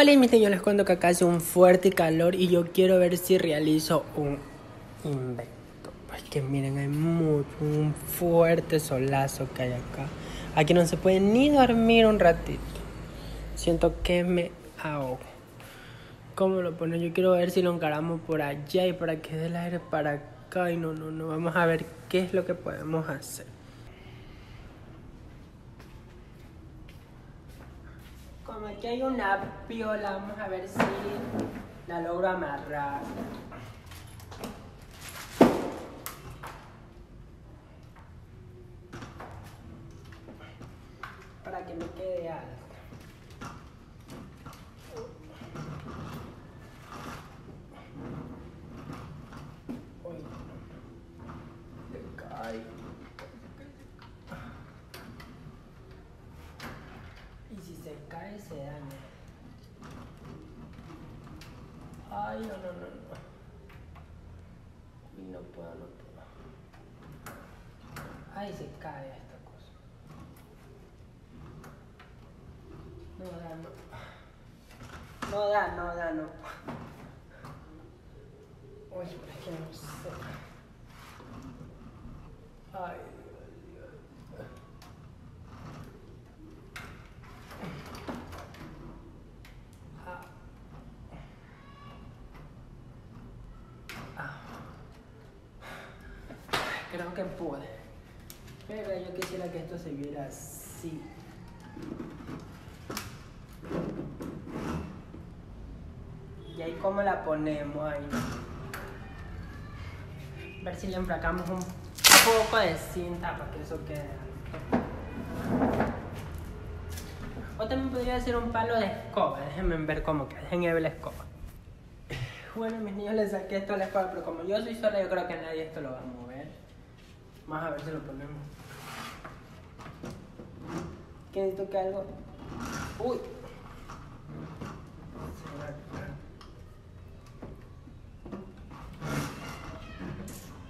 Hola mis niños, les cuento que acá hace un fuerte calor y yo quiero ver si realizo un invento. Pues que miren, hay mucho, un fuerte solazo que hay acá. Aquí no se puede ni dormir un ratito. Siento que me ahogo. ¿Cómo lo pone? Yo quiero ver si lo encaramos por allá y para que dé el aire para acá. Y no, no, no. Vamos a ver qué es lo que podemos hacer. Aquí hay una piola, vamos a ver si la logro amarrar. Para que me quede alto. Uy, se cae. Y si se daña. Ay, no, no, no, no. Y no puedo, no puedo. Ay, se cae esta cosa. No da, no. No da, no da, no. Uy, es que no sé. Ay, Dios, Dios. Ah. Ah. Creo que pude. Pero yo quisiera que esto se viera así. Y ahí cómo la ponemos ahí. A ver si le emplacamos un poco de cinta para que eso quede. O también podría ser un palo de escoba. Déjenme ver cómo queda. Déjenme ver la escoba. Bueno, mis niños les saqué esto a la escoba, pero como yo soy sola, yo creo que nadie esto lo va a mover. Vamos a ver si lo ponemos. ¿Qué necesito que algo? Uy.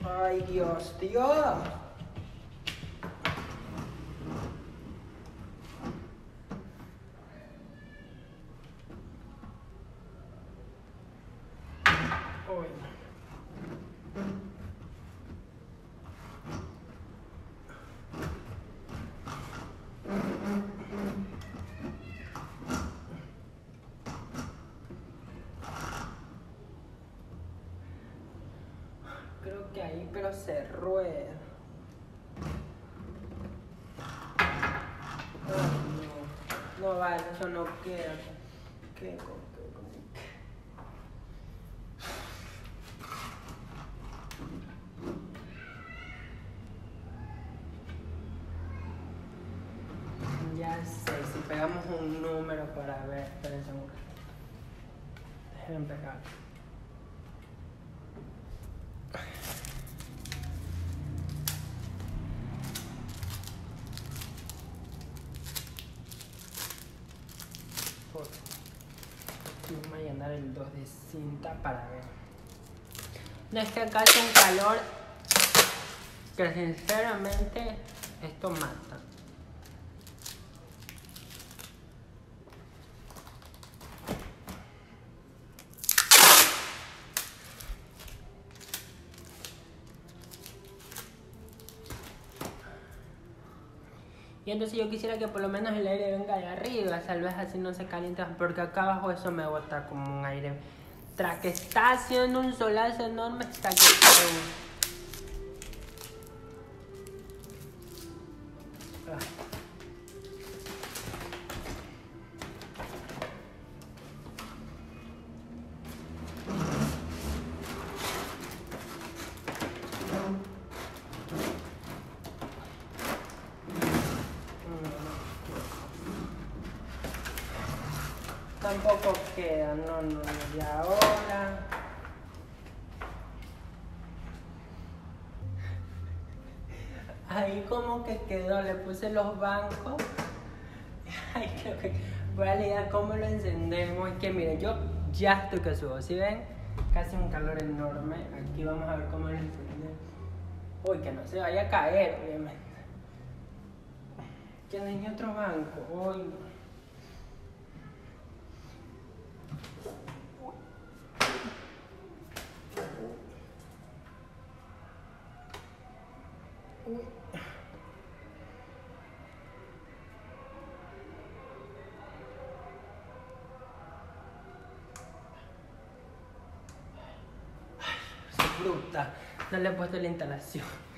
Ay, Dios, Dios. Creo que ahí, pero se rueda. No, no vale, eso no queda. ¿Qué? ¿Cómo, qué, cómo, qué? Ya sé, si pegamos un número para ver, espérense un. Déjenme pegar. Vamos a llenar el 2 de cinta para ver. No es que acá hace un calor que sinceramente esto mata. Entonces yo quisiera que por lo menos el aire venga de arriba, tal vez así no se calienta, porque acá abajo eso me bota como un aire. Tras que está haciendo un solazo enorme, está que Tampoco queda, no, no, no. Y ahora. Ahí como que quedó, le puse los bancos. Ay, creo que voy a leer cómo lo encendemos. Es que miren, yo ya estoy que subo. Si ven, casi un calor enorme. Aquí vamos a ver cómo lo encendemos. Uy, que no se vaya a caer, obviamente. Que no hay ni otro banco. Uy, brutta, non le puedo lenta l'azione.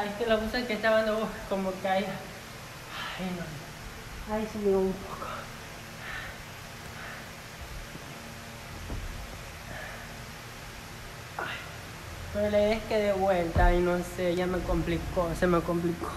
Que hay, que lo puse que estaba dando como que hay. Ay, no. Ay, se me dio un poco. Ay. Pero la idea es que de vuelta y no sé, ya me complicó, se me complicó.